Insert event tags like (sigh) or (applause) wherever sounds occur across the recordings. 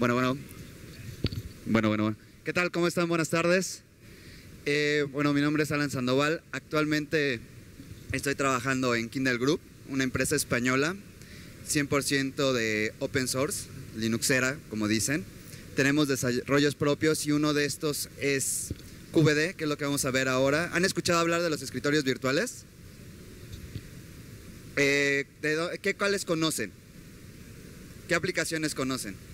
Bueno, bueno. Bueno, bueno. ¿Qué tal? ¿Cómo están? Buenas tardes. Eh, bueno, mi nombre es Alan Sandoval. Actualmente estoy trabajando en Kindle Group, una empresa española, 100% de open source, Linuxera, como dicen. Tenemos desarrollos propios y uno de estos es QVD, que es lo que vamos a ver ahora. ¿Han escuchado hablar de los escritorios virtuales? Eh, ¿qué, ¿Cuáles conocen? ¿Qué aplicaciones conocen?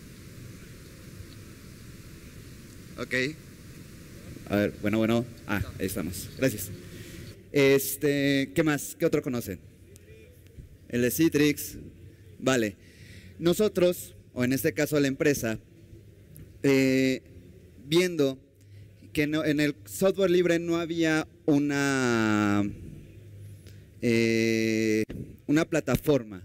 Ok. A ver, bueno, bueno. Ah, ahí estamos. Gracias. Este, ¿qué más? ¿Qué otro conocen? El de Citrix. Vale. Nosotros, o en este caso la empresa, eh, viendo que en el software libre no había una, eh, una plataforma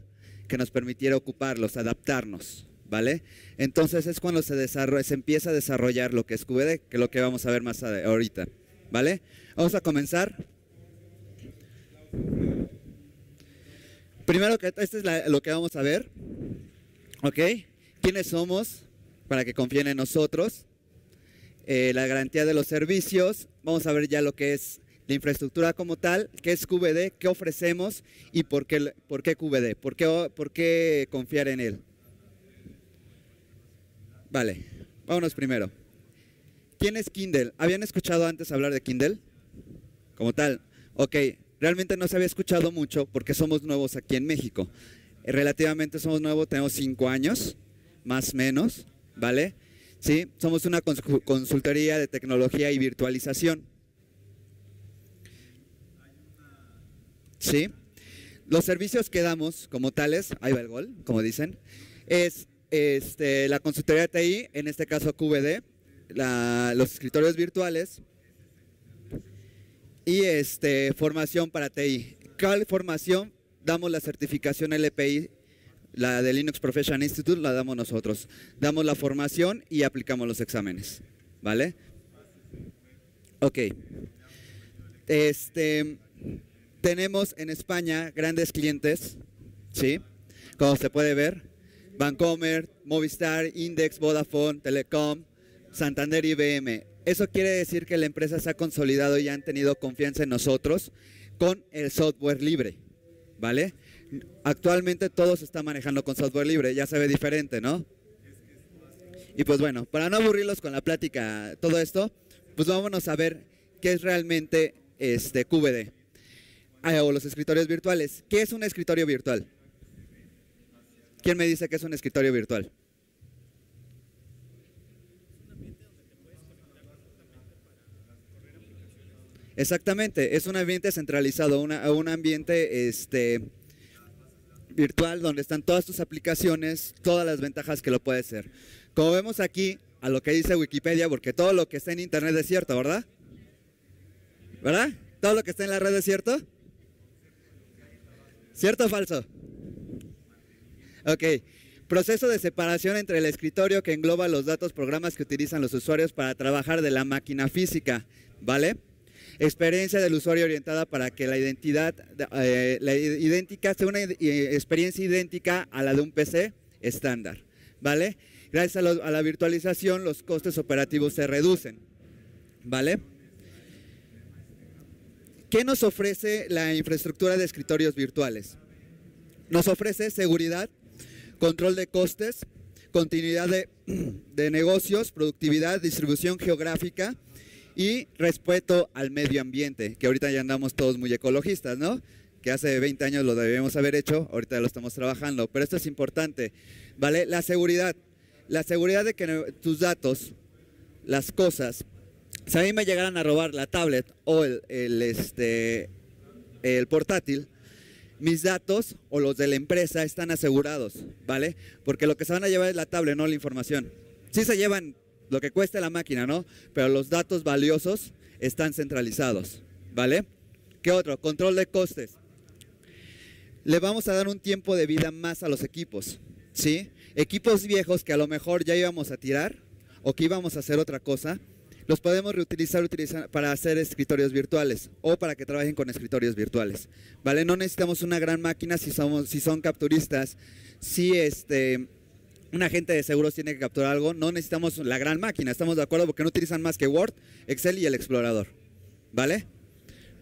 que nos permitiera ocuparlos, adaptarnos, ¿vale? Entonces es cuando se, desarrolla, se empieza a desarrollar lo que es QVD, que es lo que vamos a ver más ahorita, ¿vale? Vamos a comenzar. Primero que esto es lo que vamos a ver, ¿ok? ¿Quiénes somos? Para que confíen en nosotros. Eh, la garantía de los servicios, vamos a ver ya lo que es la infraestructura como tal, qué es QVD, qué ofrecemos y por qué, por qué QVD, por qué, por qué confiar en él. Vale, vámonos primero. ¿Quién es Kindle? ¿Habían escuchado antes hablar de Kindle? Como tal. Ok, realmente no se había escuchado mucho porque somos nuevos aquí en México. Relativamente somos nuevos, tenemos cinco años, más o menos, ¿vale? ¿sí? Somos una consultoría de tecnología y virtualización. ¿Sí? Los servicios que damos como tales, ahí va el gol, como dicen, es este, la consultoría de TI, en este caso QVD, los escritorios virtuales y este, formación para TI. ¿Cuál formación? Damos la certificación LPI la de Linux Professional Institute la damos nosotros. Damos la formación y aplicamos los exámenes. ¿Vale? Ok. Este, tenemos en España grandes clientes, ¿sí? Como se puede ver, Bancomer, Movistar, Index, Vodafone, Telecom, Santander y IBM. Eso quiere decir que la empresa se ha consolidado y han tenido confianza en nosotros con el software libre, ¿vale? actualmente todo se está manejando con software libre, ya se ve diferente, ¿no? Y pues bueno, para no aburrirlos con la plática, todo esto, pues vámonos a ver qué es realmente este QVD ah, o los escritorios virtuales. ¿Qué es un escritorio virtual? ¿Quién me dice que es un escritorio virtual? Exactamente, es un ambiente centralizado, un ambiente este, virtual donde están todas tus aplicaciones, todas las ventajas que lo puede ser. Como vemos aquí, a lo que dice Wikipedia, porque todo lo que está en Internet es cierto, ¿verdad? ¿Verdad? ¿Todo lo que está en la red es cierto? ¿Cierto o falso? Ok. Proceso de separación entre el escritorio que engloba los datos, programas que utilizan los usuarios para trabajar de la máquina física, ¿vale? experiencia del usuario orientada para que la identidad eh, la idéntica sea una experiencia idéntica a la de un PC estándar, ¿vale? Gracias a, a, la virtualización los costes operativos se reducen, ¿vale? ¿Qué nos ofrece la infraestructura de escritorios virtuales? Nos ofrece seguridad, control de costes, continuidad de, (clears throat) de negocios, productividad, distribución geográfica, y respeto al medio ambiente, que ahorita ya andamos todos muy ecologistas, ¿no? Que hace 20 años lo debíamos haber hecho, ahorita lo estamos trabajando, pero esto es importante, ¿vale? La seguridad, la seguridad de que tus datos, las cosas, si a mí me llegaran a robar la tablet o el, el, este, el portátil, mis datos o los de la empresa están asegurados, ¿vale? Porque lo que se van a llevar es la tablet, no la información. Sí se llevan lo que cuesta la máquina, ¿no? Pero los datos valiosos están centralizados, ¿vale? ¿Qué otro? Control de costes. Le vamos a dar un tiempo de vida más a los equipos, ¿sí? Equipos viejos que a lo mejor ya íbamos a tirar o que íbamos a hacer otra cosa, los podemos reutilizar utilizar para hacer escritorios virtuales o para que trabajen con escritorios virtuales, ¿vale? No necesitamos una gran máquina si, somos, si son capturistas, si este un agente de seguros tiene que capturar algo, no necesitamos la gran máquina, estamos de acuerdo porque no utilizan más que Word, Excel y el explorador. ¿Vale?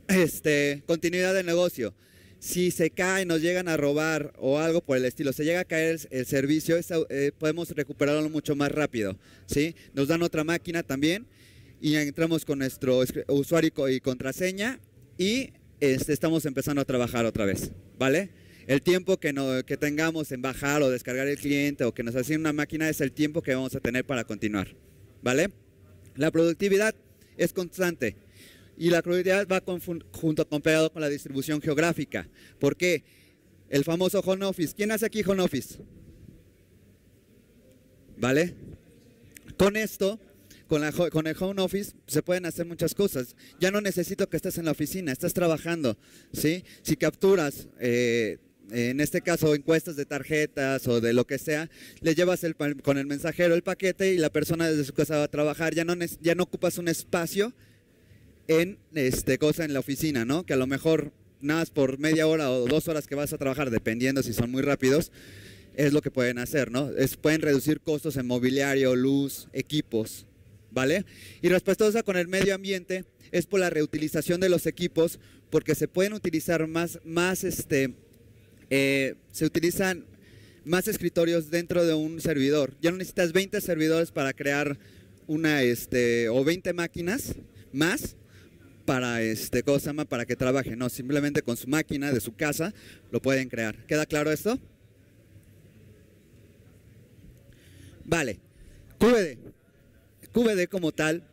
Este, continuidad de negocio. Si se cae, nos llegan a robar o algo por el estilo, se llega a caer el, servicio, eh, podemos recuperarlo mucho más rápido. ¿sí? Nos dan otra máquina también y entramos con nuestro usuario y contraseña y este, estamos empezando a trabajar otra vez. ¿Vale? El tiempo que, no, que tengamos en bajar o descargar el cliente o que nos asigne una máquina es el tiempo que vamos a tener para continuar. ¿Vale? La productividad es constante y la productividad va junto con pegado con la distribución geográfica. ¿Por qué? El famoso home office. ¿Quién hace aquí home office? ¿Vale? Con esto, con, la, con, el home office se pueden hacer muchas cosas. Ya no necesito que estés en la oficina, estás trabajando. ¿sí? Si capturas eh, en este caso encuestas de tarjetas o de lo que sea, le llevas el, con el mensajero el paquete y la persona desde su casa va a trabajar, ya no, ya no ocupas un espacio en este cosa en la oficina, ¿no? Que a lo mejor nada más por media hora o dos horas que vas a trabajar, dependiendo si son muy rápidos, es lo que pueden hacer, ¿no? Es, pueden reducir costos en mobiliario, luz, equipos, ¿vale? Y respetuosa con el medio ambiente es por la reutilización de los equipos, porque se pueden utilizar más, más este, eh, se utilizan más escritorios dentro de un servidor. Ya no necesitas 20 servidores para crear una, este, o 20 máquinas más para, este, cosa para que trabaje. No, simplemente con su máquina de su casa lo pueden crear. ¿Queda claro esto? Vale. QVD. QVD como tal,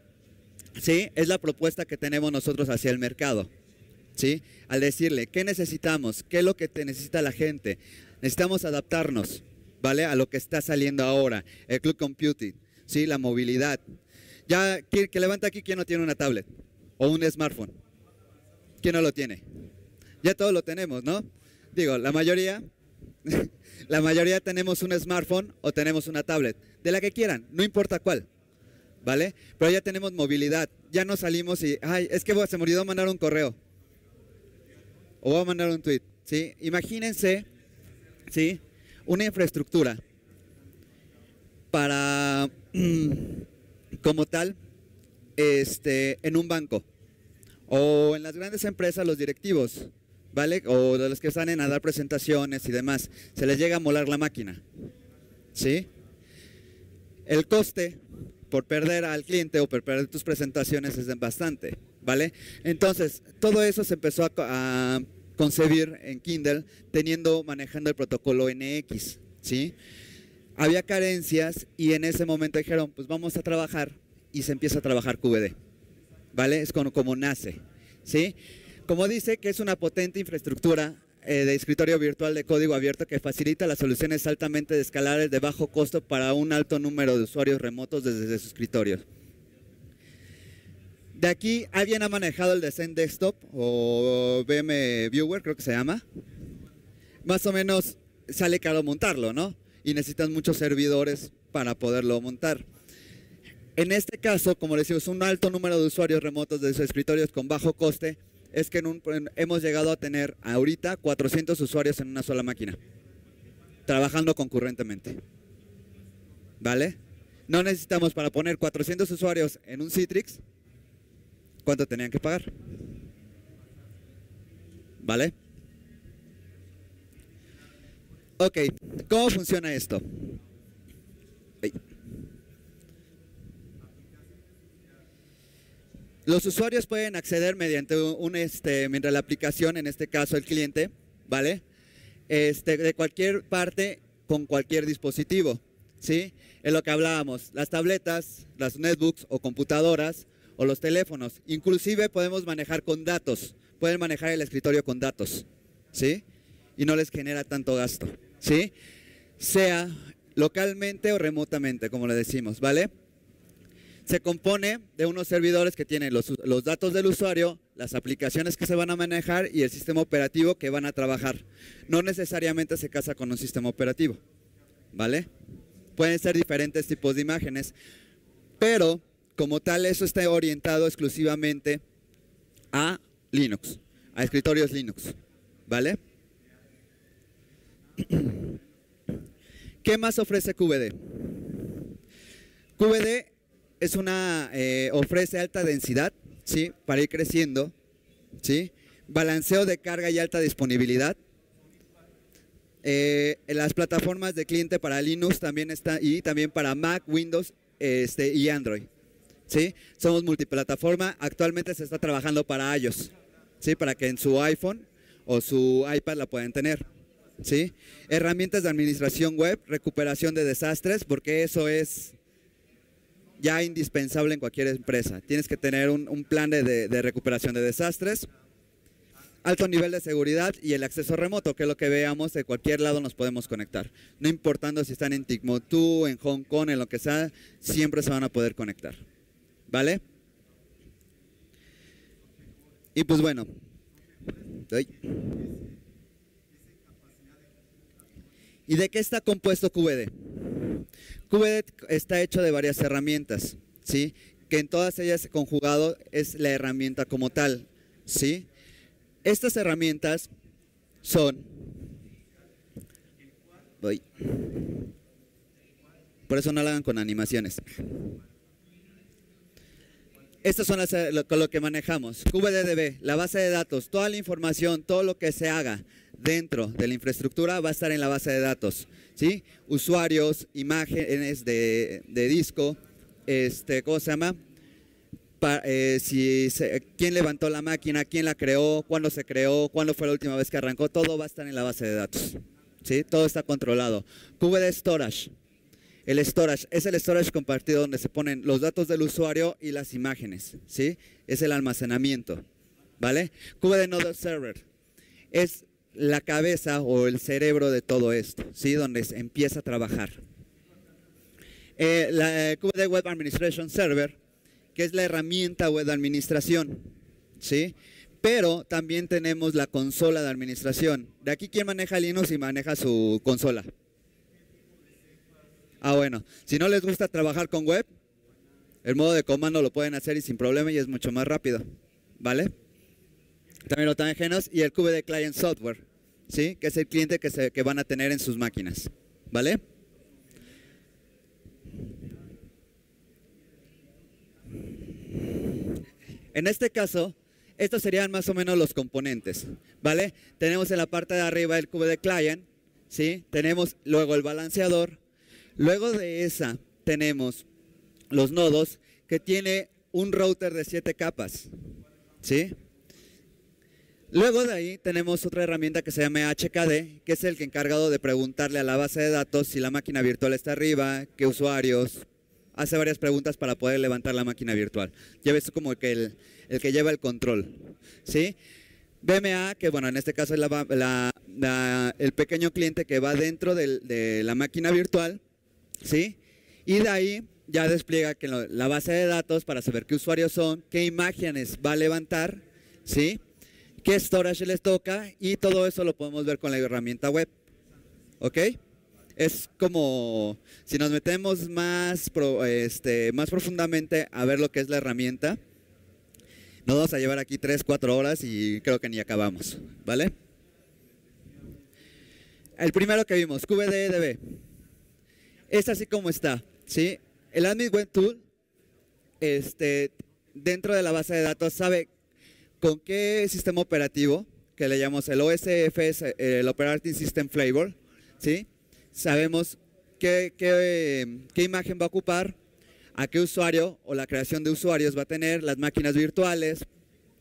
¿sí? Es la propuesta que tenemos nosotros hacia el mercado. ¿sí? Al decirle, ¿qué necesitamos? ¿Qué es lo que te necesita la gente? Necesitamos adaptarnos, ¿vale? A lo que está saliendo ahora, el Club Computing, ¿sí? La movilidad. Ya, que, que levanta aquí, ¿quién no tiene una tablet? O un smartphone. ¿Quién no lo tiene? Ya todos lo tenemos, ¿no? Digo, la mayoría, (laughs) la mayoría tenemos un smartphone o tenemos una tablet, de la que quieran, no importa cuál. ¿Vale? Pero ya tenemos movilidad, ya no salimos y, ay, es que se me olvidó mandar un correo o voy a mandar un tweet. ¿sí? Imagínense ¿sí? una infraestructura para, como tal, este, en un banco o en las grandes empresas, los directivos, ¿vale? O de los que salen a dar presentaciones y demás, se les llega a molar la máquina. ¿Sí? El coste por perder al cliente o por perder tus presentaciones es bastante, ¿vale? Entonces, todo eso se empezó a concebir en Kindle teniendo, manejando el protocolo NX, ¿sí? Había carencias y en ese momento dijeron, pues vamos a trabajar y se empieza a trabajar QVD, ¿vale? Es como, como nace, ¿sí? Como dice que es una potente infraestructura eh, de escritorio virtual de código abierto que facilita las soluciones altamente escalables de bajo costo para un alto número de usuarios remotos desde sus escritorios. De aquí, ¿alguien ha manejado el Descent Desktop o BM Viewer, creo que se llama? Más o menos sale caro montarlo, ¿no? Y necesitan muchos servidores para poderlo montar. En este caso, como decimos, un alto número de usuarios remotos de sus escritorios con bajo coste, es que hemos llegado a tener ahorita 400 usuarios en una sola máquina, trabajando concurrentemente. ¿Vale? No necesitamos para poner 400 usuarios en un Citrix, cuánto tenían que pagar. ¿Vale? Ok, ¿cómo funciona esto? Los usuarios pueden acceder mediante un, este, mientras la aplicación, en este caso el cliente, ¿vale? Este, de cualquier parte con cualquier dispositivo, ¿sí? Es lo que hablábamos, las tabletas, las netbooks o computadoras o los teléfonos. Inclusive podemos manejar con datos. Pueden manejar el escritorio con datos. ¿Sí? Y no les genera tanto gasto. ¿Sí? Sea localmente o remotamente, como le decimos, ¿vale? Se compone de unos servidores que tienen los, datos del usuario, las aplicaciones que se van a manejar y el sistema operativo que van a trabajar. No necesariamente se casa con un sistema operativo, ¿vale? Pueden ser diferentes tipos de imágenes, pero como tal, eso está orientado exclusivamente a Linux, a escritorios Linux. ¿Vale? ¿Qué más ofrece QVD? QVD es una, eh, ofrece alta densidad, ¿sí? Para ir creciendo, ¿sí? Balanceo de carga y alta disponibilidad. Eh, las plataformas de cliente para Linux también está y también para Mac, Windows este, y Android. ¿sí? Somos multiplataforma. Actualmente se está trabajando para iOS, ¿sí? Para que en su iPhone o su iPad la puedan tener. ¿sí? Herramientas de administración web, recuperación de desastres, porque eso es ya indispensable en cualquier empresa. Tienes que tener un, plan de, recuperación de desastres, alto nivel de seguridad y el acceso remoto, que es lo que veamos de cualquier lado nos podemos conectar. No importando si están en Timbuktu, en Hong Kong, en lo que sea, siempre se van a poder conectar. ¿Vale? Y pues bueno. ¿Y de qué está compuesto QVD? QVD está hecho de varias herramientas, ¿sí? Que en todas ellas conjugado es la herramienta como tal, ¿sí? Estas herramientas son... Por eso no lo hagan con animaciones. Estas son las, lo, lo que manejamos. QVDDB, la base de datos, toda la información, todo lo que se haga dentro de la infraestructura va a estar en la base de datos. ¿Sí? Usuarios, imágenes de, disco, este, ¿cómo se llama? Eh, si quién levantó la máquina, quién la creó, cuándo se creó, cuándo fue la última vez que arrancó, todo va a estar en la base de datos. ¿sí? Todo está controlado. QVD Storage. El storage es el storage compartido donde se ponen los datos del usuario y las imágenes. ¿sí? Es el almacenamiento. ¿Vale? QVD Node Server. Es la cabeza o el cerebro de todo esto, ¿sí? donde empieza a trabajar. Eh, la eh, Web Administration Server, que es la herramienta web de administración, ¿sí? pero también tenemos la consola de administración. De aquí, ¿quién maneja Linux y maneja su consola? Ah, bueno, si no les gusta trabajar con web, el modo de comando lo pueden hacer y sin problema y es mucho más rápido, ¿vale? También lo están ajenos y el QVD Client Software, ¿sí? Que es el cliente que, se, que van a tener en sus máquinas, ¿vale? En este caso, estos serían más o menos los componentes, ¿vale? Tenemos en la parte de arriba el QVD Client, ¿sí? Tenemos luego el balanceador, luego de esa tenemos los nodos que tiene un router de siete capas, ¿sí? Luego de ahí tenemos otra herramienta que se llama HKD, que es el que encargado de preguntarle a la base de datos si la máquina virtual está arriba, qué usuarios, hace varias preguntas para poder levantar la máquina virtual. Ya ves como que el, que lleva el control, ¿sí? BMA, que bueno, en este caso es el pequeño cliente que va dentro de la máquina virtual, ¿sí? Y de ahí ya despliega que la base de datos para saber qué usuarios son, qué imágenes va a levantar, ¿sí? Qué storage les toca y todo eso lo podemos ver con la herramienta web. ¿Ok? Es como si nos metemos más, este, más profundamente a ver lo que es la herramienta. Nos vamos a llevar aquí 3, 4 horas y creo que ni acabamos. ¿Vale? El primero que vimos, QVDDB. Es así como está. ¿sí? El Admin Web Tool, este, dentro de la base de datos, sabe con qué sistema operativo, que le llamamos el OSF, el Operating System Flavor, ¿sí? Sabemos qué, qué, imagen va a ocupar, a qué usuario o la creación de usuarios va a tener, las máquinas virtuales,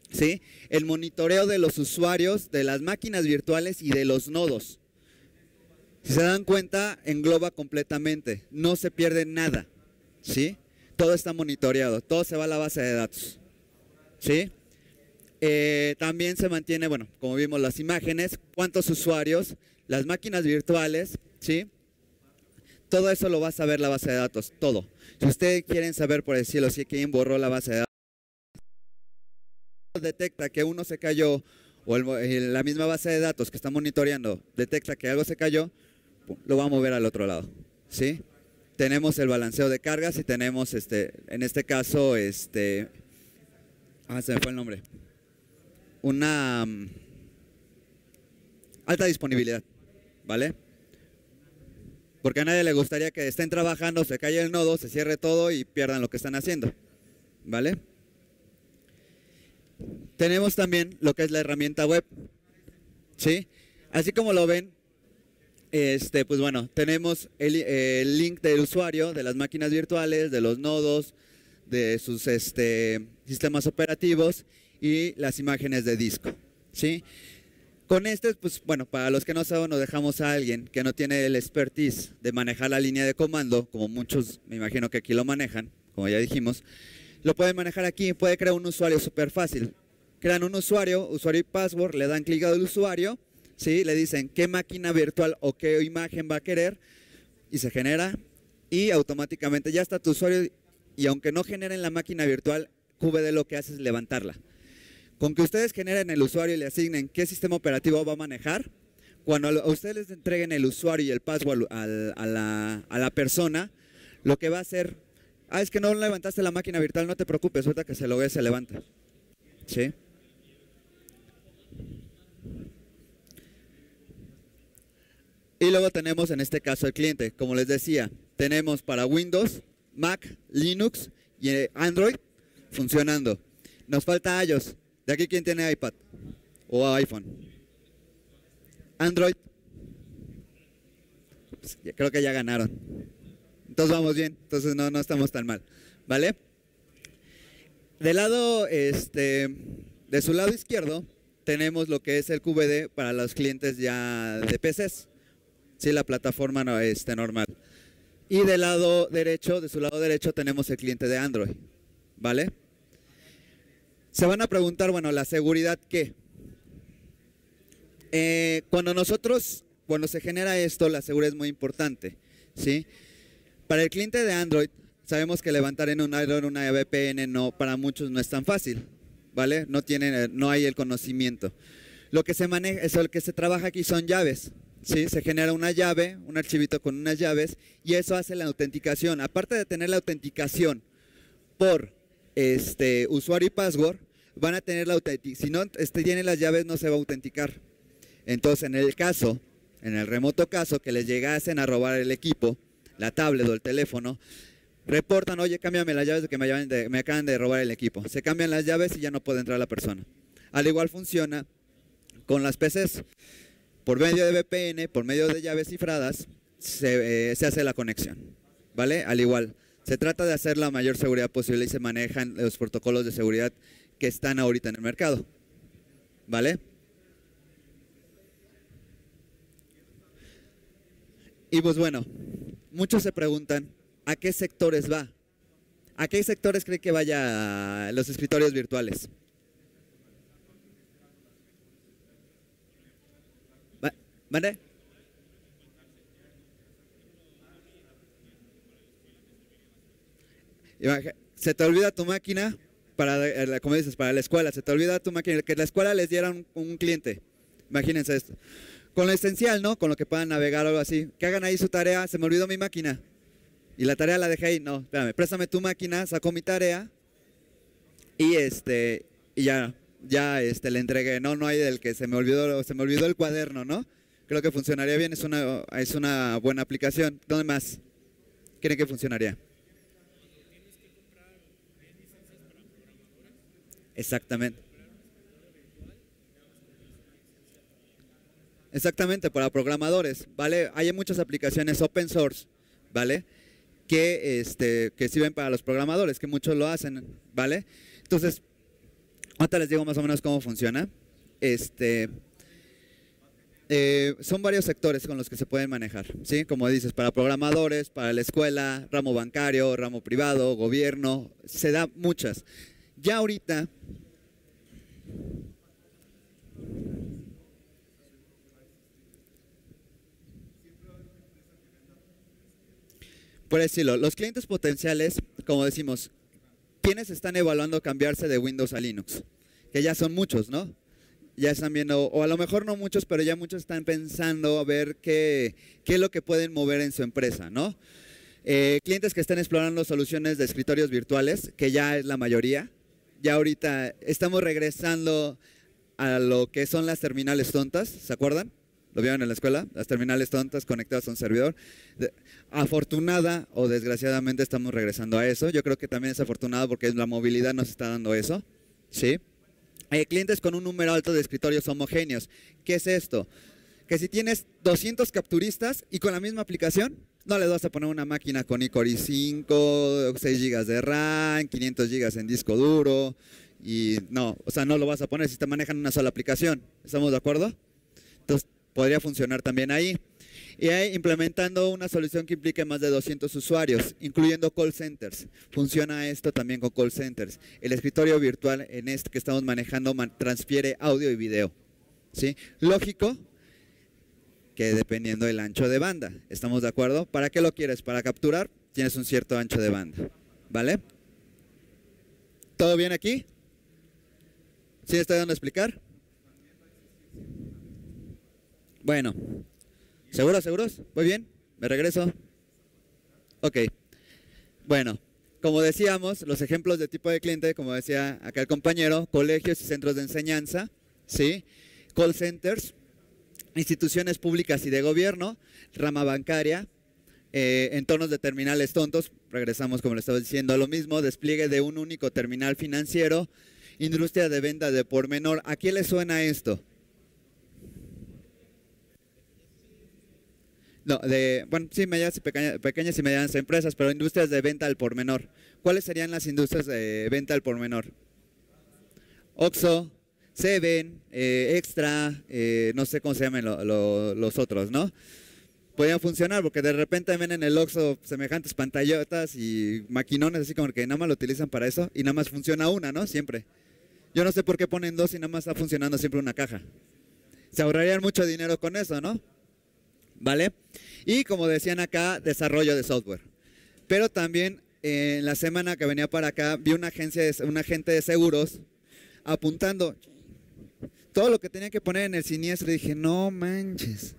¿sí? El monitoreo de los usuarios, de las máquinas virtuales y de los nodos. Si se dan cuenta, engloba completamente, no se pierde nada, ¿sí? Todo está monitoreado, todo se va a la base de datos, ¿sí? Eh, también se mantiene, bueno, como vimos las imágenes, cuántos usuarios, las máquinas virtuales, ¿sí? Todo eso lo va a saber la base de datos, todo. Si ustedes quieren saber, por decirlo si quién borró la base de datos, detecta que uno se cayó o la misma base de datos que está monitoreando detecta que algo se cayó, lo va a mover al otro lado, ¿sí? Tenemos el balanceo de cargas y tenemos, este, en este caso, este, ah, se me fue el nombre una mm, alta disponibilidad, ¿vale? Porque a nadie le gustaría que estén trabajando, se calle el nodo, se cierre todo y pierdan lo que están haciendo. ¿Vale? Tenemos también lo que es la herramienta web. ¿Sí? Así como lo ven, este, pues bueno, tenemos el, el, link del usuario, de las máquinas virtuales, de los nodos, de sus este, sistemas operativos y las imágenes de disco. ¿sí? Con este, pues bueno, para los que no saben, nos dejamos a alguien que no tiene el expertise de manejar la línea de comando, como muchos me imagino que aquí lo manejan, como ya dijimos, lo pueden manejar aquí, puede crear un usuario súper fácil. Crean un usuario, usuario y password, le dan clic al usuario, ¿sí? le dicen qué máquina virtual o qué imagen va a querer y se genera y automáticamente ya está tu usuario y aunque no generen la máquina virtual, QVD lo que hace es levantarla. Con que ustedes generen el usuario y le asignen qué sistema operativo va a manejar, cuando a ustedes les entreguen el usuario y el password a la, persona, lo que va a hacer, ah, es que no levantaste la máquina virtual, no te preocupes, ahorita que se lo ve, se levanta. ¿Sí? Y luego tenemos en este caso el cliente, como les decía, tenemos para Windows, Mac, Linux y Android funcionando. Nos falta iOS. ¿De aquí quién tiene iPad o iPhone? Android. Pues, creo que ya ganaron. Entonces vamos bien, entonces no, no estamos tan mal. ¿Vale? Del lado, este, de su lado izquierdo, tenemos lo que es el QVD para los clientes ya de PCs. Sí, la plataforma no, este, normal. Y del lado derecho, de su lado derecho, tenemos el cliente de Android. ¿Vale? Se van a preguntar, bueno, ¿la seguridad qué? Eh, cuando nosotros, cuando se genera esto, la seguridad es muy importante, ¿sí? Para el cliente de Android, sabemos que levantar en un Android una VPN no, para muchos no es tan fácil, ¿vale? No, tienen, no hay el conocimiento. Lo que se maneja, eso, lo que se trabaja aquí son llaves, ¿sí? Se genera una llave, un archivito con unas llaves, y eso hace la autenticación. Aparte de tener la autenticación por este, usuario y password, van a tener la autenticación. Si no este, tienen las llaves, no se va a autenticar. Entonces, en el caso, en el remoto caso que les llegasen a robar el equipo, la tablet o el teléfono, reportan, oye, cámbiame las llaves que me, acaban de robar el equipo. Se cambian las llaves y ya no puede entrar la persona. Al igual funciona con las PCs. Por medio de VPN, por medio de llaves cifradas, eh, se hace la conexión. ¿Vale? Al igual. Se trata de hacer la mayor seguridad posible y se manejan los protocolos de seguridad están ahorita en el mercado. ¿Vale? Y pues bueno, muchos se preguntan, ¿a qué sectores va? ¿A qué sectores cree que vaya los escritorios virtuales? ¿Vale? Se te olvida tu máquina para, eh, como dices, para la escuela. Se te olvida tu máquina, que la escuela les diera un, cliente. Imagínense esto. Con lo esencial, ¿no? Con lo que puedan navegar o algo así. Que hagan ahí su tarea. Se me olvidó mi máquina. Y la tarea la dejé ahí. No, espérame, préstame tu máquina, saco mi tarea. Y este, y ya, ya este, le entregué. No, no hay del que se me olvidó, se me olvidó el cuaderno, ¿no? Creo que funcionaría bien, es una, es una buena aplicación. ¿Dónde más creen que funcionaría? Exactamente. Exactamente, para programadores, ¿vale? Hay muchas aplicaciones open source, ¿vale? Que, este, que sirven para los programadores, que muchos lo hacen, ¿vale? Entonces, ahorita les digo más o menos cómo funciona. Este, eh, son varios sectores con los que se pueden manejar, ¿sí? Como dices, para programadores, para la escuela, ramo bancario, ramo privado, gobierno, se da muchas. Ya ahorita por decirlo, los clientes potenciales, como decimos, ¿quiénes están evaluando cambiarse de Windows a Linux? Que ya son muchos, ¿no? Ya están viendo, o a lo mejor no muchos, pero ya muchos están pensando a ver qué, qué es lo que pueden mover en su empresa, ¿no? Eh, clientes que están explorando soluciones de escritorios virtuales, que ya es la mayoría, ya ahorita estamos regresando a lo que son las terminales tontas, ¿se acuerdan? ¿Lo vieron en la escuela? Las terminales tontas conectadas a un servidor. afortunada o desgraciadamente estamos regresando a eso. Yo creo que también es afortunado porque la movilidad nos está dando eso. ¿Sí? Hay clientes con un número alto de escritorios homogéneos. ¿Qué es esto? Que si tienes 200 capturistas y con la misma aplicación, no les vas a poner una máquina con iCore i5, 6 GB de RAM, 500 GB en disco duro. Y no, o sea, no lo vas a poner si te manejan una sola aplicación. ¿Estamos de acuerdo? Entonces, podría funcionar también ahí. Y ahí implementando una solución que implique más de 200 usuarios, incluyendo call centers. Funciona esto también con call centers. El escritorio virtual en este que estamos manejando transfiere audio y video. ¿Sí? Lógico que dependiendo del ancho de banda. ¿Estamos de acuerdo? ¿Para qué lo quieres? Para capturar, tienes un cierto ancho de banda. ¿Vale? ¿Todo bien aquí? ¿Sí estoy dando a explicar? Bueno, ¿seguros, seguros? ¿Muy bien? ¿Me regreso? Ok. Bueno, como decíamos, los ejemplos de tipo de cliente, como decía acá el compañero, colegios y centros de enseñanza, ¿sí? Call centers, instituciones públicas y de gobierno, rama bancaria, eh, entornos de terminales tontos, regresamos como le estaba diciendo a lo mismo, despliegue de un único terminal financiero, industria de venta de por menor. ¿A quién le suena esto? No, de, bueno, sí, medianas y pequeñas, y medianas empresas, pero industrias de venta al por menor. ¿Cuáles serían las industrias de venta al por menor? Oxo, Seven, eh, Extra, eh, no sé cómo se llaman los otros, ¿no? Podrían funcionar porque de repente ven en el Oxxo semejantes pantallotas y maquinones así como que nada más lo utilizan para eso y nada más funciona una, ¿no? Siempre. Yo no sé por qué ponen dos y nada más está funcionando siempre una caja. Se ahorrarían mucho dinero con eso, ¿no? ¿Vale? Y como decían acá, desarrollo de software. Pero también eh, en la semana que venía para acá, vi una agencia, de, un agente de seguros apuntando todo lo que tenía que poner en el siniestro. Dije, no manches.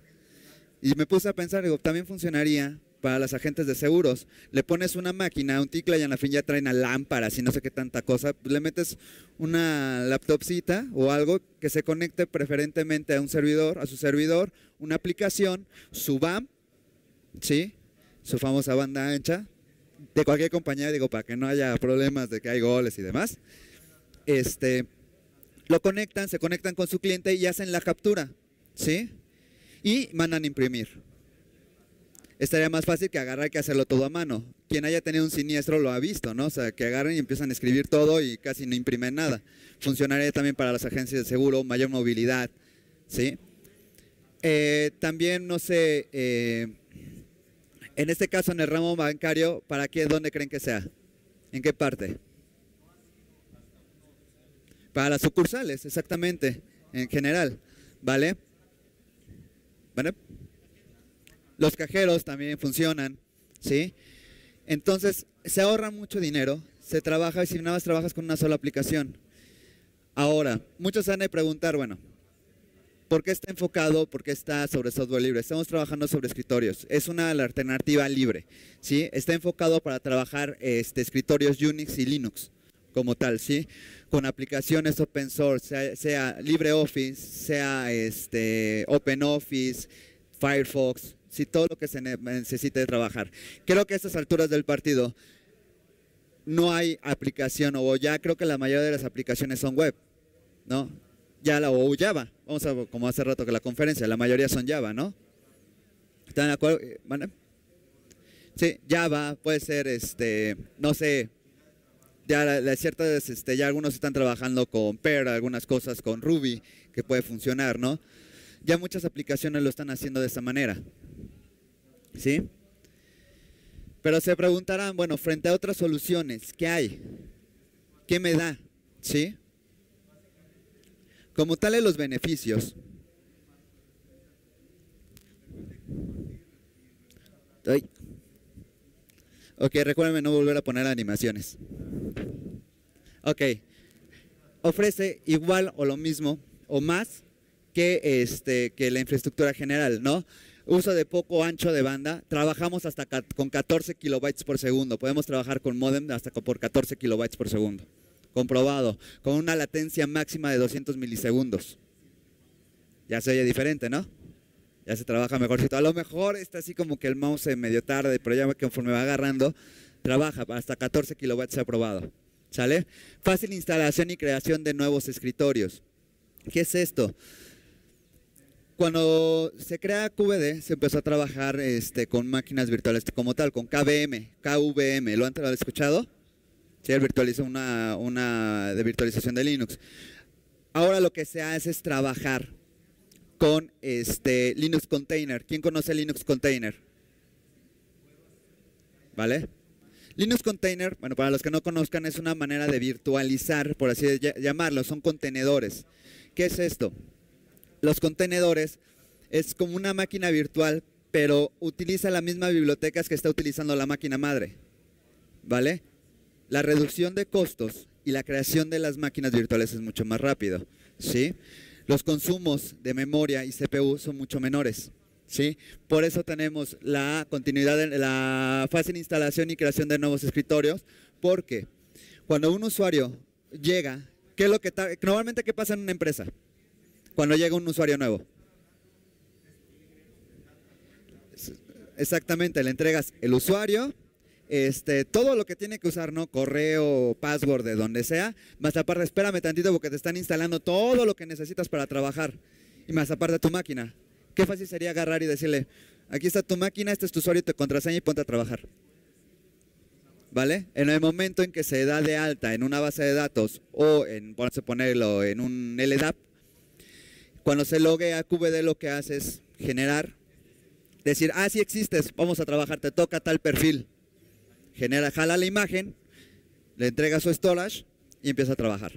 Y me puse a pensar, digo, también funcionaría para las agentes de seguros. Le pones una máquina, un ticla y en la fin ya traen a lámparas y no sé qué tanta cosa. Le metes una laptopcita o algo que se conecte preferentemente a un servidor, a su servidor, una aplicación, su BAM, ¿sí? Su famosa banda ancha, de cualquier compañía, digo, para que no haya problemas de que hay goles y demás. Este, lo conectan, se conectan con su cliente y hacen la captura, ¿sí? Y mandan imprimir estaría más fácil que agarrar que hacerlo todo a mano. Quien haya tenido un siniestro lo ha visto, ¿no? O sea, que agarren y empiezan a escribir todo y casi no imprimen nada. Funcionaría también para las agencias de seguro, mayor movilidad, ¿sí? Eh, también, no sé, eh, en este caso en el ramo bancario, ¿para qué, dónde creen que sea? ¿En qué parte? Para las sucursales, exactamente, en general, ¿vale? ¿Vale? Los cajeros también funcionan, ¿sí? Entonces, se ahorra mucho dinero, se trabaja y si nada más trabajas con una sola aplicación. Ahora, muchos han de preguntar, bueno, ¿por qué está enfocado? ¿Por qué está sobre software libre? Estamos trabajando sobre escritorios. Es una alternativa libre, ¿sí? Está enfocado para trabajar este, escritorios Unix y Linux como tal, ¿sí? Con aplicaciones open source, sea, LibreOffice, sea este, OpenOffice, Firefox, si todo lo que se necesite trabajar. Creo que a estas alturas del partido no hay aplicación o ya creo que la mayoría de las aplicaciones son web, ¿no? Ya la o Java, vamos a como hace rato que la conferencia, la mayoría son Java, ¿no? ¿Están de acuerdo? Sí, Java puede ser, este, no sé, ya la, ciertas, este, ya algunos están trabajando con Perl, algunas cosas con Ruby que puede funcionar, ¿no? Ya muchas aplicaciones lo están haciendo de esta manera. ¿Sí? Pero se preguntarán, bueno, frente a otras soluciones, ¿qué hay? ¿Qué me da? ¿Sí? Como tales los beneficios. Ok, recuérdenme no volver a poner animaciones. Ok. Ofrece igual o lo mismo o más que, este, que la infraestructura general, ¿no? uso de poco ancho de banda, trabajamos hasta con 14 kilobytes por segundo. Podemos trabajar con modem hasta por 14 kilobytes por segundo. Comprobado. Con una latencia máxima de 200 milisegundos. Ya se diferente, ¿no? Ya se trabaja mejorcito. A lo mejor está así como que el mouse medio tarde, pero ya conforme va agarrando, trabaja hasta 14 kilobytes aprobado. ¿Sale? Fácil instalación y creación de nuevos escritorios. ¿Qué es esto? Cuando se crea QVD, se empezó a trabajar este, con máquinas virtuales como tal, con KVM, KVM. ¿Lo han escuchado? Sí, una, una de virtualización de Linux. Ahora lo que se hace es trabajar con este Linux Container. ¿Quién conoce Linux Container? ¿Vale? Linux Container, bueno, para los que no conozcan, es una manera de virtualizar, por así llamarlo, son contenedores. ¿Qué es esto? Los contenedores es como una máquina virtual, pero utiliza las mismas bibliotecas que está utilizando la máquina madre. ¿Vale? La reducción de costos y la creación de las máquinas virtuales es mucho más rápido. ¿Sí? Los consumos de memoria y CPU son mucho menores. ¿sí? Por eso tenemos la continuidad, de la fácil instalación y creación de nuevos escritorios, porque cuando un usuario llega, ¿qué es lo que normalmente qué pasa en una empresa? Cuando llega un usuario nuevo. Exactamente, le entregas el usuario, este, todo lo que tiene que usar, ¿no? Correo, password, de donde sea, más aparte, espérame tantito porque te están instalando todo lo que necesitas para trabajar. Y más aparte tu máquina. Qué fácil sería agarrar y decirle, aquí está tu máquina, este es tu usuario tu contraseña y ponte a trabajar. ¿Vale? En el momento en que se da de alta en una base de datos o en, ponerse ponerlo en un LDAP, cuando se logue a QVD lo que hace es generar, decir, ah, sí existes, vamos a trabajar, te toca tal perfil genera, jala la imagen, le entrega su storage y empieza a trabajar.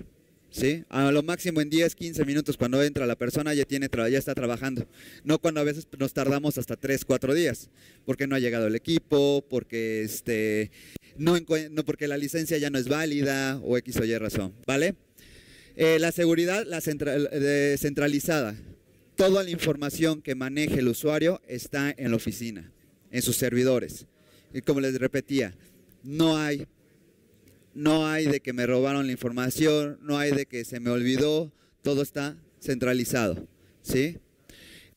¿Sí? A lo máximo en 10, 15 minutos cuando entra la persona ya, tiene, ya está trabajando. No cuando a veces nos tardamos hasta 3, 4 días, porque no ha llegado el equipo, porque, este, no, porque la licencia ya no es válida o X o Y razón. ¿Vale? Eh, la seguridad la centralizada. Toda la información que maneje el usuario está en la oficina, en sus servidores. Y como les repetía, no hay, no hay de que me robaron la información, no hay de que se me olvidó, todo está centralizado, ¿sí?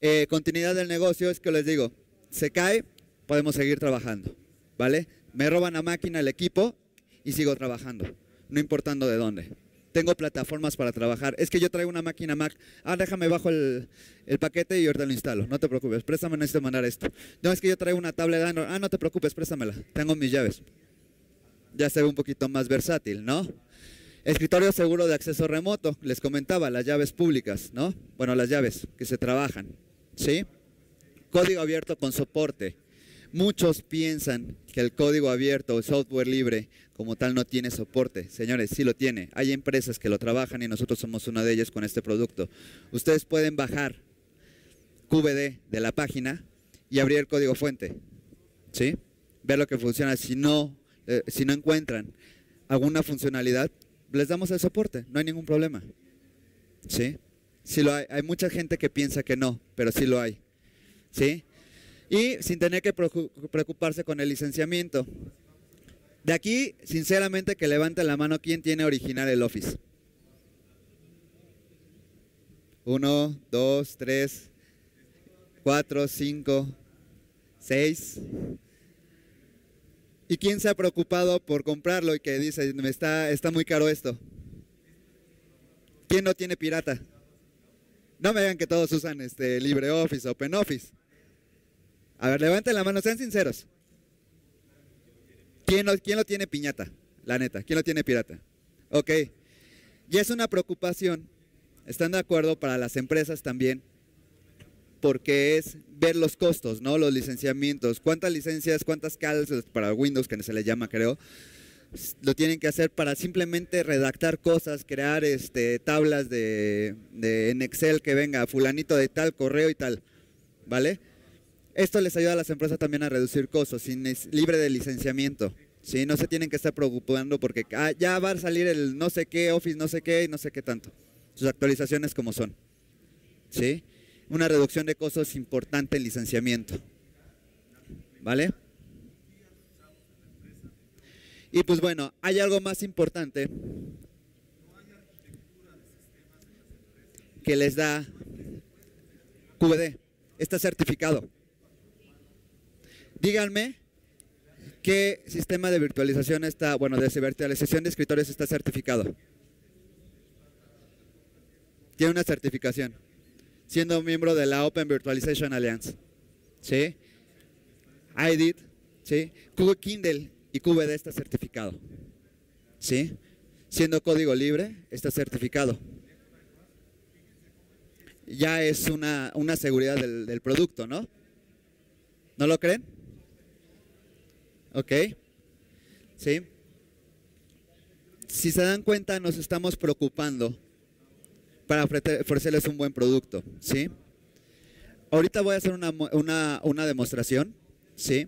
Eh, continuidad del negocio es que les digo, se cae, podemos seguir trabajando, ¿vale? Me roban la máquina, el equipo y sigo trabajando, no importando de dónde. Tengo plataformas para trabajar. Es que yo traigo una máquina Mac. Ah, déjame bajo el, paquete y ahorita lo instalo. No te preocupes, préstame, necesito mandar esto. No, es que yo traigo una tablet. Ah, no te preocupes, préstamela. Tengo mis llaves ya se ve un poquito más versátil, ¿no? Escritorio seguro de acceso remoto, les comentaba, las llaves públicas, ¿no? Bueno, las llaves que se trabajan, ¿sí? Código abierto con soporte. Muchos piensan que el código abierto o software libre como tal no tiene soporte. Señores, sí lo tiene. Hay empresas que lo trabajan y nosotros somos una de ellas con este producto. Ustedes pueden bajar QVD de la página y abrir el código fuente, ¿sí? Ver lo que funciona. Si no eh, si no encuentran alguna funcionalidad, les damos el soporte, no hay ningún problema. ¿Sí? Sí lo hay. Hay mucha gente que piensa que no, pero sí lo hay. ¿Sí? Y sin tener que preocuparse con el licenciamiento. De aquí, sinceramente, que levante la mano quién tiene original el Office. Uno, dos, tres, cuatro, cinco, seis. ¿Y quién se ha preocupado por comprarlo y que dice, me está, está muy caro esto? ¿Quién no tiene pirata? No me digan que todos usan este LibreOffice, OpenOffice. A ver, levanten la mano, sean sinceros. ¿Quién lo, ¿Quién lo tiene piñata? La neta, ¿quién lo tiene pirata? Ok. Y es una preocupación, ¿están de acuerdo? Para las empresas también, porque es ver los costos, ¿no? Los licenciamientos, cuántas licencias, cuántas calls para Windows, que se le llama, creo, lo tienen que hacer para simplemente redactar cosas, crear este, tablas de, en Excel que venga fulanito de tal correo y tal, ¿vale? Esto les ayuda a las empresas también a reducir costos, libre de licenciamiento. ¿sí? No se tienen que estar preocupando porque ah, ya va a salir el no sé qué, Office no sé qué y no sé qué tanto. Sus actualizaciones como son. ¿Sí? Una reducción de costos importante en licenciamiento. ¿Vale? Y pues bueno, hay algo más importante que les da QVD. está certificado. Díganme qué sistema de virtualización está, bueno, de virtualización de escritorios está certificado. Tiene una certificación, siendo miembro de la Open Virtualization Alliance. ¿Sí? IDIT, ¿sí? Kindle y QVD está certificado. ¿Sí? Siendo código libre, está certificado. Ya es una, una seguridad del, del producto, ¿no? ¿No lo creen? ¿Ok? ¿Sí? Si se dan cuenta, nos estamos preocupando para ofrecerles un buen producto, ¿sí? Ahorita voy a hacer una, una, una demostración, ¿sí?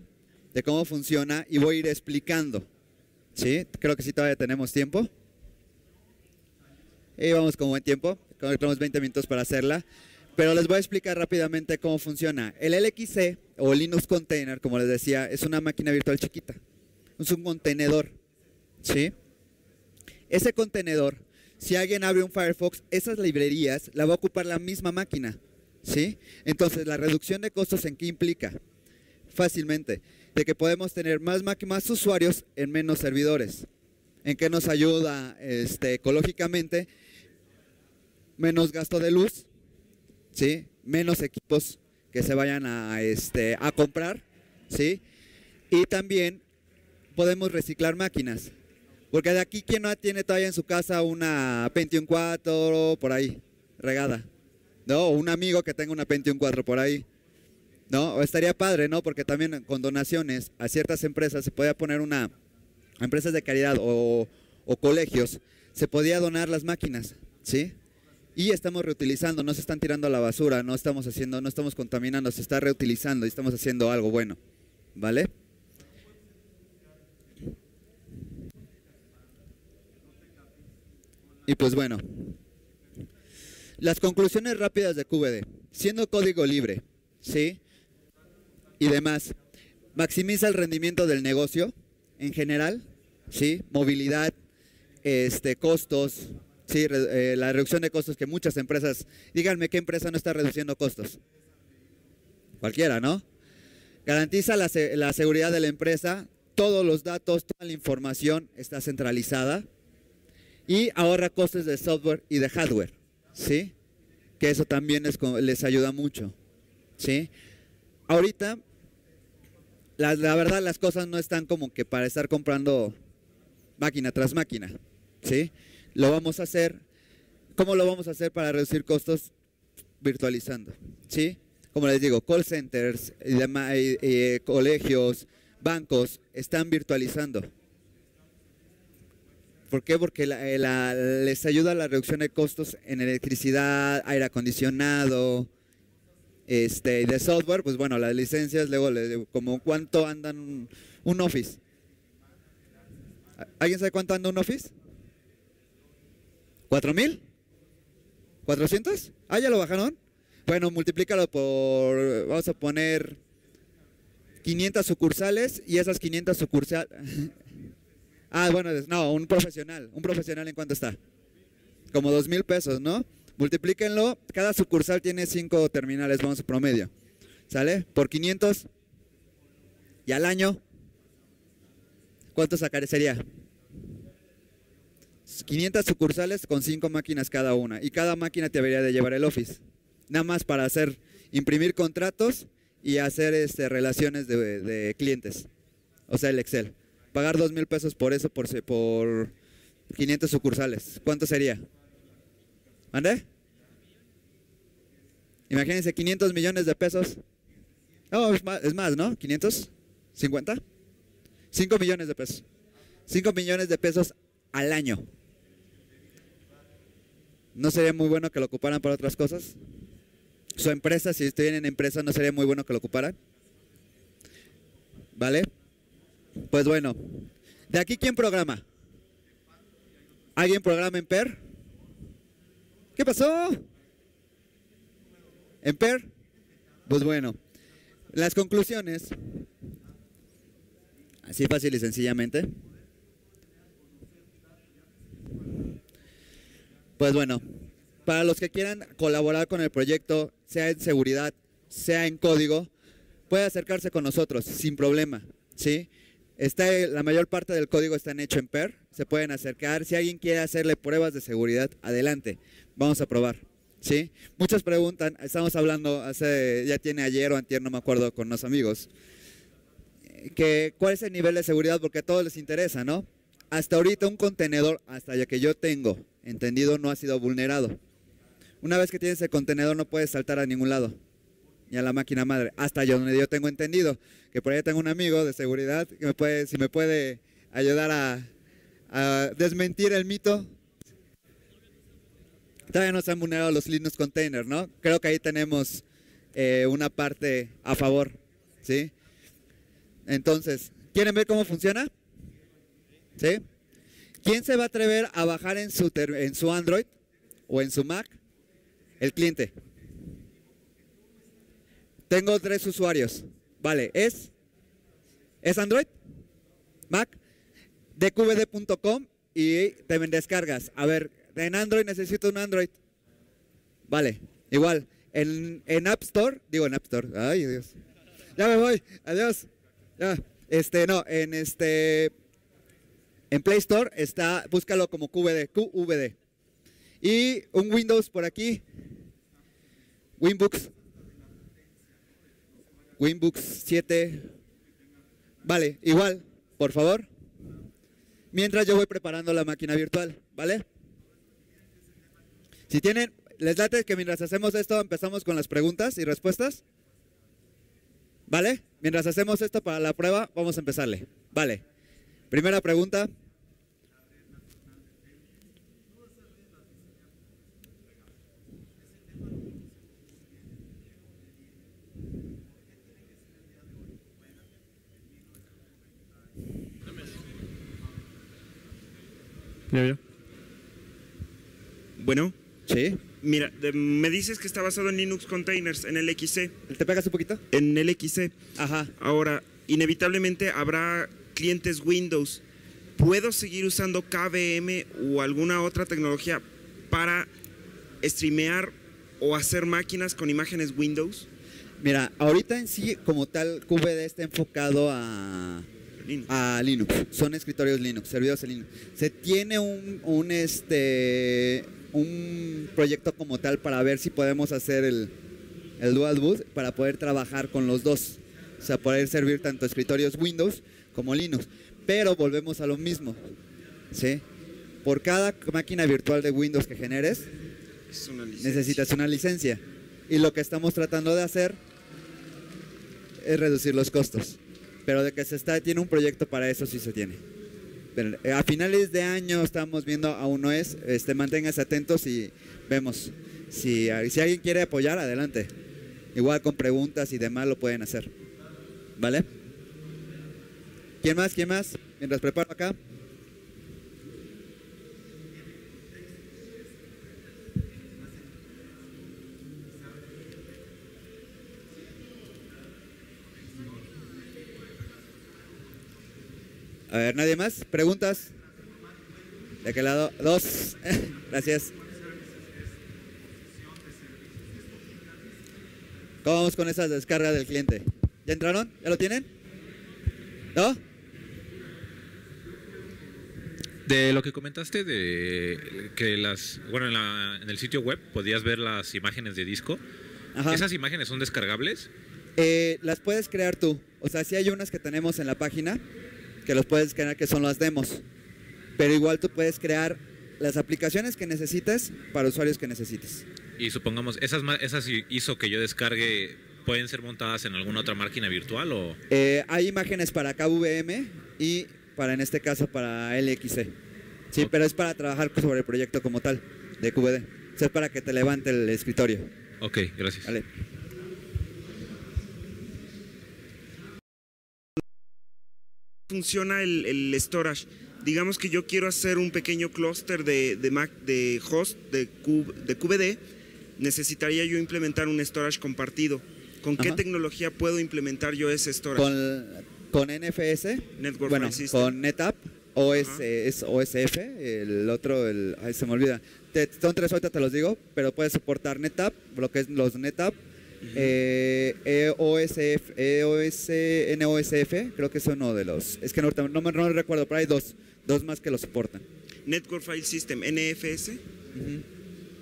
De cómo funciona y voy a ir explicando, ¿sí? Creo que sí todavía tenemos tiempo. Y vamos con buen tiempo, tenemos 20 minutos para hacerla. Pero les voy a explicar rápidamente cómo funciona. El LXC o Linux Container, como les decía, es una máquina virtual chiquita. Es un contenedor. ¿Sí? Ese contenedor, si alguien abre un Firefox, esas librerías la va a ocupar la misma máquina. ¿Sí? Entonces, la reducción de costos en qué implica? Fácilmente, de que podemos tener más, usuarios en menos servidores. ¿En qué nos ayuda este, ecológicamente? Menos gasto de luz, ¿sí? Menos equipos que se vayan a, este, a comprar, ¿sí? Y también podemos reciclar máquinas. Porque de aquí, ¿quién no tiene todavía en su casa una Pentium 4 por ahí, regada? ¿No? Un amigo que tenga una Pentium 4 por ahí. ¿No? Estaría padre, ¿no? Porque también con donaciones a ciertas empresas se podía poner una, empresas de caridad o, o colegios, se podía donar las máquinas, ¿sí? y estamos reutilizando, no se están tirando a la basura, no estamos haciendo, no estamos contaminando, se está reutilizando y estamos haciendo algo bueno. ¿Vale? Y pues bueno, las conclusiones rápidas de QVD, siendo código libre, ¿sí? Y demás, maximiza el rendimiento del negocio en general, ¿sí? Movilidad, este, costos, Sí, eh, la reducción de costos que muchas empresas, díganme qué empresa no está reduciendo costos. Cualquiera, ¿no? Garantiza la, la seguridad de la empresa, todos los datos, toda la información está centralizada y ahorra costes de software y de hardware, ¿sí? Que eso también les ayuda mucho, ¿sí? Ahorita, la, la, verdad, las cosas no están como que para estar comprando máquina tras máquina, ¿sí? Lo vamos a hacer. ¿Cómo lo vamos a hacer para reducir costos? Virtualizando. ¿Sí? Como les digo, call centers, y colegios, bancos están virtualizando. ¿Por qué? Porque les ayuda a la reducción de costos en electricidad, aire acondicionado, este, de software, pues bueno, las licencias, luego, como cuánto andan un Office. ¿Alguien sabe cuánto anda un Office? ¿Cuatro mil? ¿400? Ah, ya lo bajaron. Bueno, multiplícalo por, vamos a poner 500 sucursales y esas 500 sucursales... ah, bueno, no, un profesional. ¿Un profesional en cuánto está? Como dos mil pesos, ¿no? Multiplíquenlo. Cada sucursal tiene cinco terminales, vamos a promedio. ¿Sale? Por 500 y al año, ¿cuánto sacaré sería? 500 sucursales con 5 máquinas cada una. Y cada máquina te debería de llevar el Office. Nada más para hacer, imprimir contratos y hacer este, relaciones de, clientes. O sea, el Excel. Pagar 2 mil pesos por eso, por, por 500 sucursales. ¿Cuánto sería? ¿Ande? Imagínense, 500 millones de pesos. No, es es más ¿no? ¿500? ¿50? 5 millones de pesos. 5 millones de pesos al año. ¿No sería muy bueno que lo ocuparan para otras cosas? Su empresa, si estoy en empresa, ¿no sería muy bueno que lo ocuparan? ¿Vale? Pues bueno, ¿de aquí quién programa? ¿Alguien programa en PER? ¿Qué pasó? ¿En PER? Pues bueno, las conclusiones, así fácil y sencillamente. Pues bueno, para los que quieran colaborar con el proyecto, sea en seguridad, sea en código, puede acercarse con nosotros sin problema, ¿sí? Está, la mayor parte del código está hecho en PER, se pueden acercar. Si alguien quiere hacerle pruebas de seguridad, adelante, vamos a probar. ¿sí? Muchos preguntan, estamos hablando, hace, ya tiene ayer o antier, no me acuerdo, con unos amigos, que cuál es el nivel de seguridad, porque a todos les interesa, ¿no? Hasta ahorita un contenedor, hasta ya que yo tengo entendido, no ha sido vulnerado. Una vez que tienes el contenedor no puedes saltar a ningún lado ni a la máquina madre. Hasta yo donde yo tengo entendido. Que por ahí tengo un amigo de seguridad que me puede, si me puede ayudar a, desmentir el mito. Todavía no se han vulnerado los Linux containers, ¿no? Creo que ahí tenemos eh, una parte a favor, ¿sí? Entonces, ¿quieren ver cómo funciona? ¿Sí? ¿Quién se va a atrever a bajar en su, en su Android o en su Mac? El cliente. Tengo tres usuarios. Vale, ¿es? ¿Es Android? ¿Mac? dqvd.com y te descargas. A ver, en Android necesito un Android. Vale, igual. En, en App Store, digo en App Store, ay Dios. Ya me voy, adiós. Ya, este, no, en este, en Play Store está, búscalo como QVD, QVD. Y un Windows por aquí, Winbooks, Winbooks 7. Vale, igual, por favor. Mientras yo voy preparando la máquina virtual, ¿vale? Si tienen, les date que mientras hacemos esto empezamos con las preguntas y respuestas. ¿Vale? Mientras hacemos esto para la prueba, vamos a empezarle. Vale. Primera pregunta. Bueno. Sí. Mira, me dices que está basado en Linux Containers, en el XC. ¿Te pegas un poquito? En el XC. Ajá. Ahora, inevitablemente habrá clientes Windows. ¿Puedo seguir usando KVM o alguna otra tecnología para streamear o hacer máquinas con imágenes Windows? Mira, ahorita en sí, como tal, QVD está enfocado a a Linux. Son escritorios Linux, servidores en Linux. Se tiene un, un, este, un proyecto como tal para ver si podemos hacer el, el dual boot para poder trabajar con los dos. O sea, poder servir tanto escritorios Windows como Linux. Pero volvemos a lo mismo. ¿sí? Por cada máquina virtual de Windows que generes, necesitas una licencia. Y lo que estamos tratando de hacer es reducir los costos pero de que se está, tiene un proyecto para eso sí se tiene. Eh, a finales de año estamos viendo, aún no es, este, manténganse atentos y vemos. Si, si alguien quiere apoyar, adelante. Igual con preguntas y demás lo pueden hacer. ¿Vale? ¿Quién más? ¿Quién más? Mientras preparo acá. A ver, ¿nadie más? ¿Preguntas? ¿De qué lado? Dos. (laughs) Gracias. ¿Cómo vamos con esas descargas del cliente? ¿Ya entraron? ¿Ya lo tienen? ¿No? De lo que comentaste de que las, bueno, en, el sitio web podías ver las imágenes de disco. ¿Esas imágenes son descargables? Eh, las puedes crear tú. O sea, si hay unas que tenemos en la página que los puedes crear que son las demos. Pero igual tú puedes crear las aplicaciones que necesites para usuarios que necesites. Y supongamos, esas, esas ISO que yo descargue pueden ser montadas en alguna otra máquina virtual o... Eh, hay imágenes para KVM y para en este caso para LXC. Sí, pero es para trabajar sobre el proyecto como tal de QVD. O sea, es para que te levante el escritorio. Ok, gracias. Vale. Funciona el, storage. Digamos que yo quiero hacer un pequeño clúster de, de, Mac, de host de, de QVD, necesitaría yo implementar un storage compartido. ¿Con qué tecnología puedo implementar yo ese storage? Con, NFS, Network bueno, con NetApp, OS, es OSF, el otro, el, se me olvida. son tres ahorita te los digo, pero puedes soportar NetApp, lo que es los NetApp, eh, EOSF, EOS, NOSF, creo que es uno de los. Es que no, no, no, no recuerdo, pero hay dos, dos más que lo soportan. Network File System, NFS.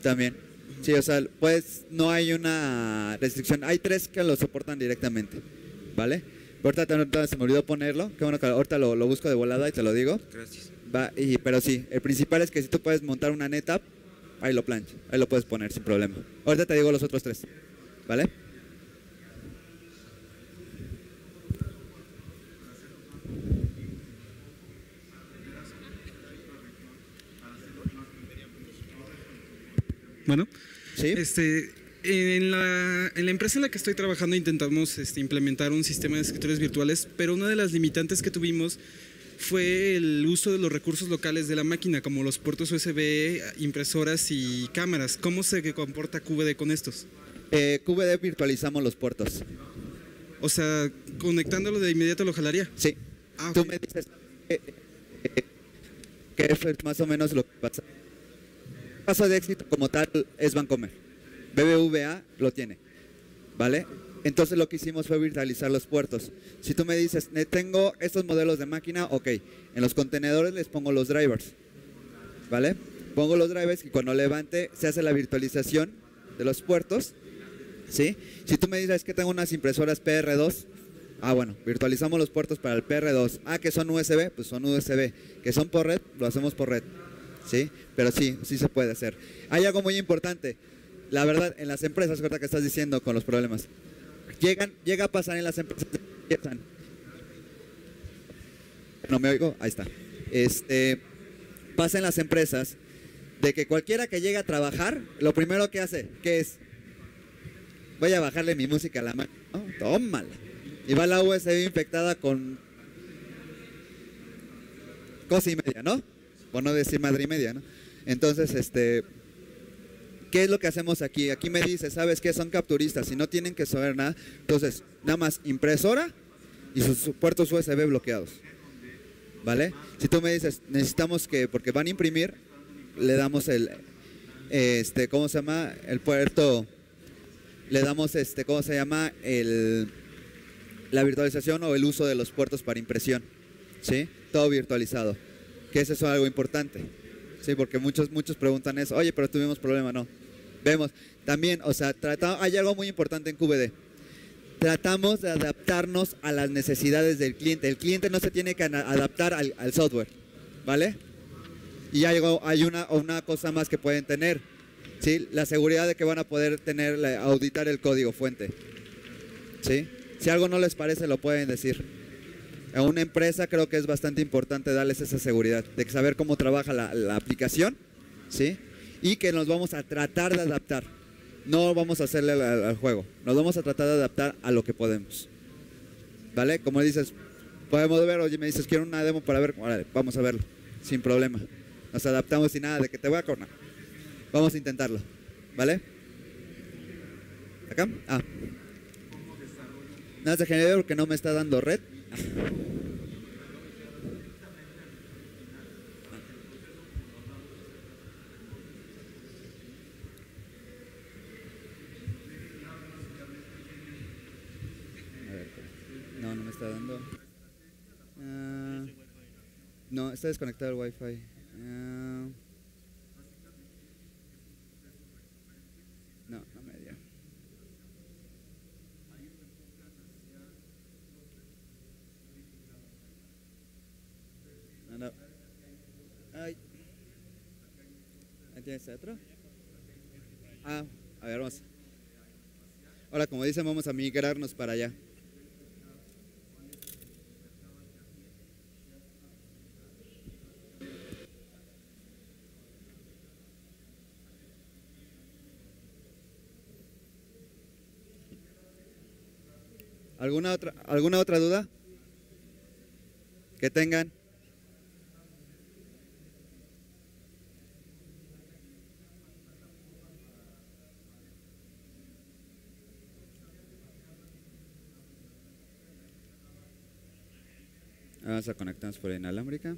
También. Sí, o sea, pues no hay una restricción. Hay tres que lo soportan directamente. ¿Vale? Ahorita se me olvidó ponerlo. Qué bueno que ahorita lo, lo, busco de volada y te lo digo. Gracias. Va, y, pero sí, el principal es que si tú puedes montar una NetApp, ahí lo plancha, ahí lo puedes poner sin problema. Ahorita te digo los otros tres. ¿Vale? Bueno, ¿Sí? este, en la, en la, empresa en la que estoy trabajando intentamos este, implementar un sistema de escritorios virtuales, pero una de las limitantes que tuvimos fue el uso de los recursos locales de la máquina, como los puertos USB, impresoras y cámaras. ¿Cómo se comporta QVD con estos? Eh, QVD virtualizamos los puertos. O sea, conectándolo de inmediato lo jalaría. Sí. Ah, Tú me dices eh, eh, que es más o menos lo que pasa. El paso de éxito como tal es Bancomer. BBVA lo tiene. ¿Vale? Entonces lo que hicimos fue virtualizar los puertos. Si tú me dices, tengo estos modelos de máquina, ok, en los contenedores les pongo los drivers, ¿vale? Pongo los drivers y cuando levante se hace la virtualización de los puertos, ¿sí? Si tú me dices que tengo unas impresoras PR2, ah bueno, virtualizamos los puertos para el PR2. Ah, que son USB, pues son USB. Que son por red, lo hacemos por red, ¿sí? Pero sí, sí se puede hacer. Hay algo muy importante, la verdad, en las empresas, ¿verdad? Que estás diciendo con los problemas llegan, llega a pasar en las empresas no me oigo, ahí está. Este, pasa en las empresas de que cualquiera que llega a trabajar, lo primero que hace, que es, voy a bajarle mi música a la mano, tómala. Y va la USB infectada con cosa y media, ¿no? Por no decir madre y media, ¿no? Entonces, este, ¿Qué es lo que hacemos aquí? Aquí me dice, ¿sabes qué? Son capturistas y no tienen que saber nada. Entonces, nada más impresora y sus puertos USB bloqueados. ¿Vale? Si tú me dices, necesitamos que, porque van a imprimir, le damos el, este, ¿cómo se llama? El puerto, le damos, este, ¿cómo se llama? El, la virtualización o el uso de los puertos para impresión. ¿Sí? Todo virtualizado. Que eso es algo importante. Sí, porque muchos, muchos preguntan eso. Oye, pero tuvimos problema. No, vemos. También, o sea, hay algo muy importante en QVD. Tratamos de adaptarnos a las necesidades del cliente. El cliente no se tiene que adaptar al, software, ¿vale? Y hay, hay una, una cosa más que pueden tener, ¿sí? La seguridad de que van a poder tener, auditar el código fuente, ¿sí? Si algo no les parece, lo pueden decir. A una empresa creo que es bastante importante darles esa seguridad, de saber cómo trabaja la, aplicación, ¿sí? y que nos vamos a tratar de adaptar. No vamos a hacerle al, juego, nos vamos a tratar de adaptar a lo que podemos. ¿Vale? Como dices, podemos ver, oye, me dices, quiero una demo para ver, vamos a verlo, sin problema. Nos adaptamos sin nada de que te voy a cornar. Vamos a intentarlo. ¿Vale? ¿Acá? Ah. Nada se genera porque no me está dando red. dando. Ah, no, está desconectado el wifi. Uh, no, no me dio. No, no. Ay. ¿Ahí tienes otro? Ah, a ver, vamos. Ahora, como dicen, vamos a migrarnos para allá. ¿Alguna otra, ¿Alguna otra duda? Que tengan. A conectarnos por inalámbrica.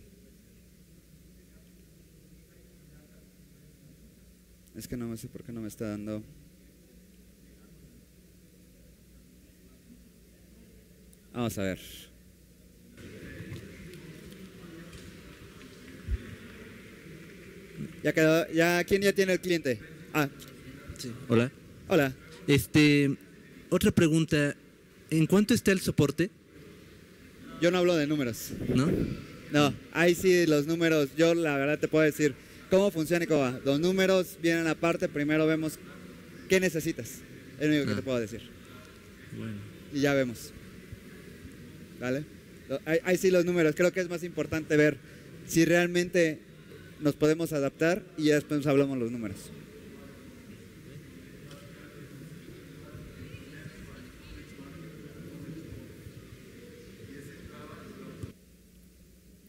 Es que no me sé por qué no me está dando. Vamos a ver. Ya quedó, ya, ¿quién ya tiene el cliente? Ah. Hola. Hola. Este, otra pregunta. ¿En cuánto está el soporte? Yo no hablo de números. ¿No? No, ahí sí los números, yo la verdad te puedo decir cómo funciona y cómo va. Los números vienen aparte, primero vemos qué necesitas. Es lo único que te ah. puedo decir. Bueno. Y ya vemos. ¿Vale? Ahí, sí los números. Creo que es más importante ver si realmente nos podemos adaptar y ya después hablamos los números.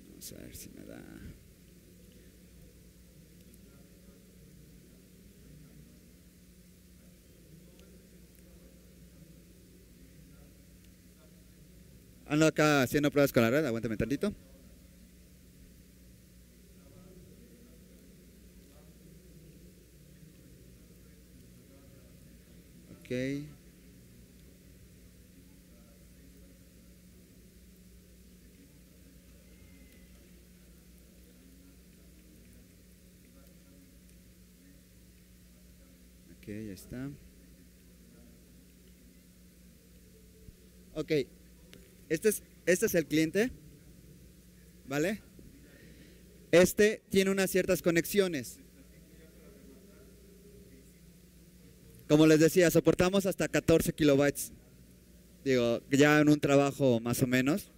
Vamos a ver si me da. Ando acá haciendo pruebas con la red, aguántame tantito. Ok. Ok, ya está. Ok, este es, este es el cliente, ¿vale? Este tiene unas ciertas conexiones. Como les decía, soportamos hasta 14 kilobytes. Digo, ya en un trabajo más o menos.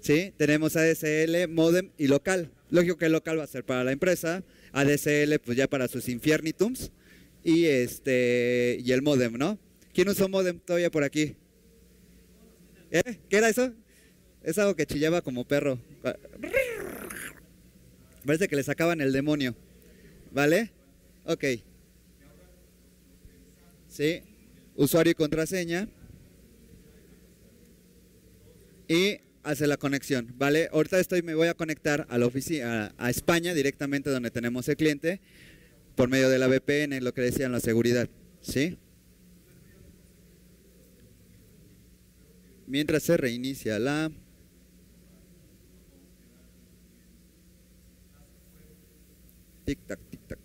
¿Sí? Tenemos ADSL, modem y local. Lógico que el local va a ser para la empresa, ADSL pues ya para sus infiernitums y este y el modem, ¿no? ¿Quién usó modem todavía por aquí? ¿Eh? ¿Qué era eso? Es algo que chillaba como perro. Parece que le sacaban el demonio. ¿Vale? Ok. ¿Sí? Usuario y contraseña. Y hace la conexión, ¿vale? Ahorita estoy, me voy a conectar a la oficina, a, España directamente donde tenemos el cliente por medio de la VPN, lo que decían la seguridad, ¿sí? Mientras se reinicia la tic tac tic tac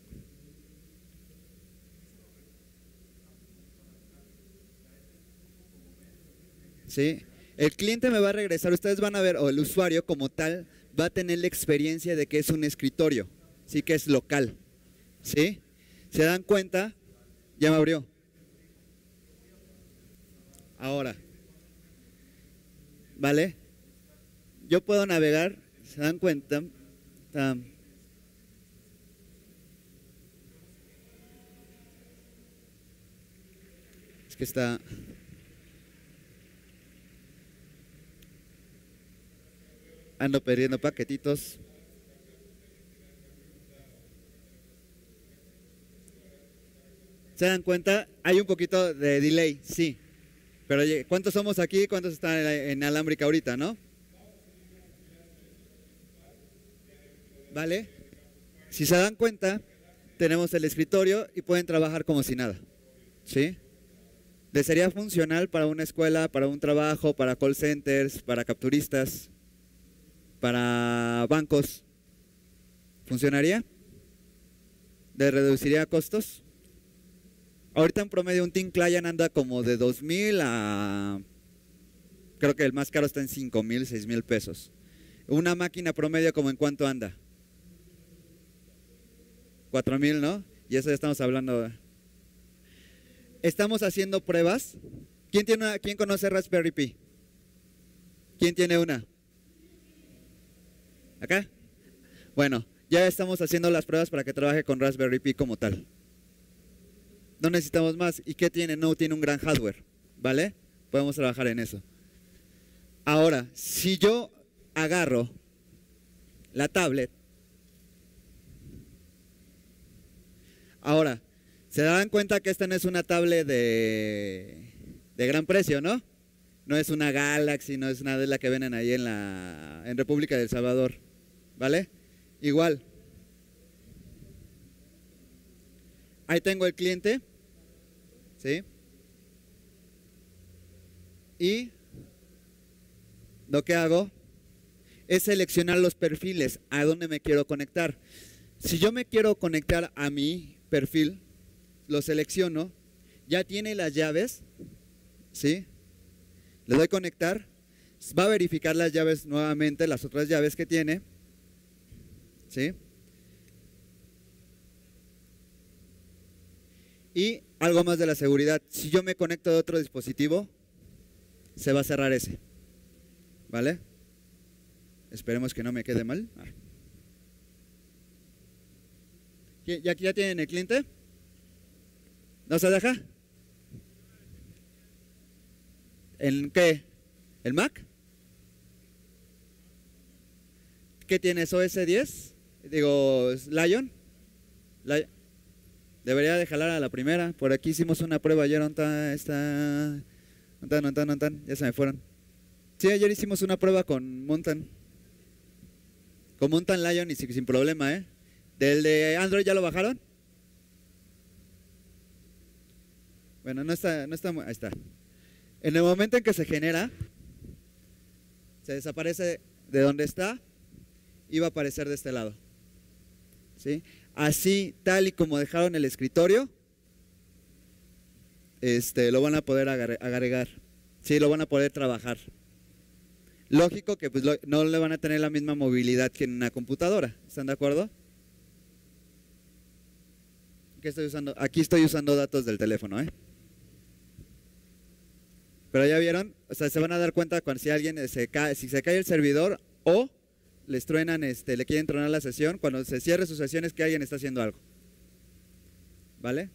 ¿Sí? El cliente me va a regresar, ustedes van a ver, o el usuario como tal, va a tener la experiencia de que es un escritorio, sí que es local. ¿Sí? ¿Se dan cuenta? Ya me abrió. Ahora, ¿Vale? Yo puedo navegar, ¿se dan cuenta? es que está... Ando perdiendo paquetitos. ¿Se dan cuenta? Hay un poquito de delay, sí. Pero ¿cuántos somos aquí? ¿Cuántos están en alámbrica ahorita, no? ¿Vale? Si se dan cuenta, tenemos el escritorio y pueden trabajar como si nada. ¿Sí? ¿Les sería funcional para una escuela, para un trabajo, para call centers, para capturistas, para bancos? ¿Funcionaría? ¿Le reduciría costos? Ahorita en promedio un Team Client anda como de 2.000 a... Creo que el más caro está en 5.000, 6.000 pesos. Una máquina promedio como en cuánto anda? 4.000, ¿no? Y eso ya estamos hablando. Estamos haciendo pruebas. ¿Quién, tiene ¿Quién conoce Raspberry Pi? ¿Quién tiene una? ¿Acá? Bueno, ya estamos haciendo las pruebas para que trabaje con Raspberry Pi como tal no necesitamos más. ¿Y qué tiene? No tiene un gran hardware, ¿vale? Podemos trabajar en eso. Ahora, si yo agarro la tablet, ahora, se dan cuenta que esta no es una tablet de, de gran precio, ¿no? No es una Galaxy, no es una de la que venden ahí en la en República del Salvador, ¿vale? Igual. Ahí tengo el cliente. ¿Sí? Y lo que hago es seleccionar los perfiles a dónde me quiero conectar. Si yo me quiero conectar a mi perfil, lo selecciono, ya tiene las llaves, ¿sí? Le doy conectar, va a verificar las llaves nuevamente, las otras llaves que tiene, ¿sí? Y algo más de la seguridad, si yo me conecto de otro dispositivo, se va a cerrar ese, ¿vale? Esperemos que no me quede mal. Ah. ¿Ya, ya tienen el cliente? ¿No se deja? ¿En qué? ¿El Mac? ¿Qué tienes? ¿OS 10? Digo, Lion. Debería de a la primera. Por aquí hicimos una prueba ayer. ¿Dónde está? ¿Dónde están? Ya se me fueron. Sí, ayer hicimos una prueba con Montan. Con Montan Lion y sin problema, ¿eh? ¿Del de Android ya lo bajaron? Bueno, no está, no está, ahí está. En el momento en que se genera, se desaparece de donde está y va a aparecer de este lado. ¿Sí? Así, tal y como dejaron el escritorio, este, lo van a poder agregar. Sí, lo van a poder trabajar. Lógico que pues, no le van a tener la misma movilidad que en una computadora. ¿Están de acuerdo? estoy usando? Aquí estoy usando datos del teléfono, ¿eh? Pero ya vieron, o sea, se van a dar cuenta cuando si alguien se cae, si se cae el servidor o les truenan, este, le quieren tronar la sesión, cuando se cierre su sesión es que alguien está haciendo algo. ¿Vale?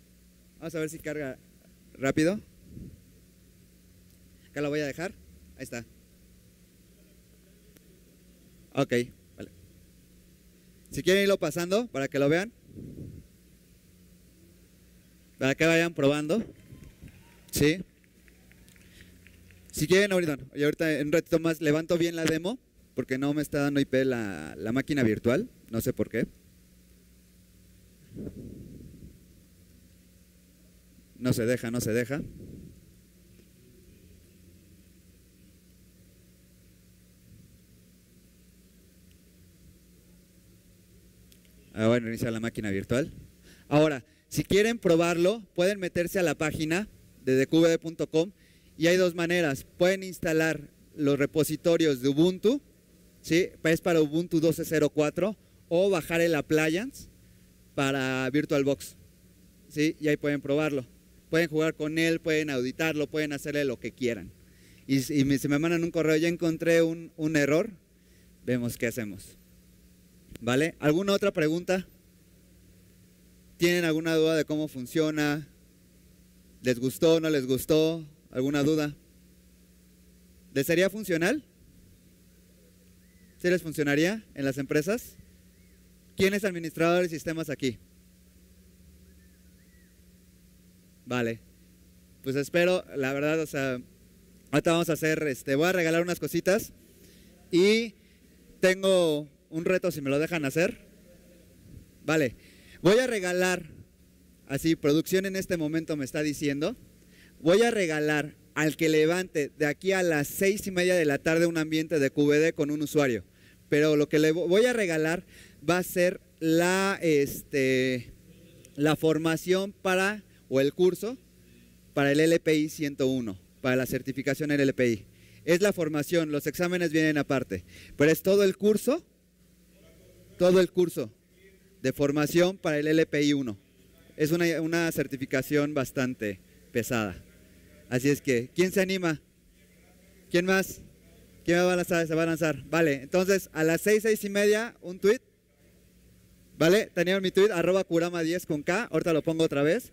Vamos a ver si carga rápido. Acá lo voy a dejar. Ahí está. Ok, vale. Si quieren irlo pasando para que lo vean para que vayan probando. ¿Sí? Si quieren, ahorita, y ahorita en un ratito más levanto bien la demo, porque no me está dando IP la, la máquina virtual, no sé por qué. No se deja, no se deja. Ah, bueno, inicia la máquina virtual. Ahora, si quieren probarlo, pueden meterse a la página de dqvd.com y hay dos maneras. Pueden instalar los repositorios de Ubuntu, ¿sí? es para Ubuntu 12.04, o bajar el appliance para VirtualBox. ¿sí? Y ahí pueden probarlo. Pueden jugar con él, pueden auditarlo, pueden hacerle lo que quieran. Y, si me mandan un correo, ya encontré un, un error, vemos qué hacemos. ¿Vale? ¿Alguna otra pregunta? ¿Tienen alguna duda de cómo funciona? ¿Les gustó? ¿No les gustó? ¿Alguna duda? ¿Les sería funcional? ¿Sí les funcionaría en las empresas? ¿Quién es administrador de sistemas aquí? Vale. Pues espero, la verdad, o sea, ahorita vamos a hacer, este, voy a regalar unas cositas y tengo un reto si me lo dejan hacer. Vale. Voy a regalar, así producción en este momento me está diciendo, voy a regalar al que levante de aquí a las seis y media de la tarde un ambiente de QVD con un usuario. Pero lo que le voy a regalar va a ser la, este, la formación para, o el curso para el LPI 101, para la certificación en LPI. Es la formación, los exámenes vienen aparte, pero es todo el curso, todo el curso de formación para el LPI 1. Es una, certificación bastante pesada. Así es que, ¿quién se anima? ¿Quién más? ¿Quién va a lanzar? Se va a lanzar. Vale, entonces a las seis, seis y media, un tweet. ¿Vale? Tenían mi tweet, arroba curama10 con K. Ahorita lo pongo otra vez.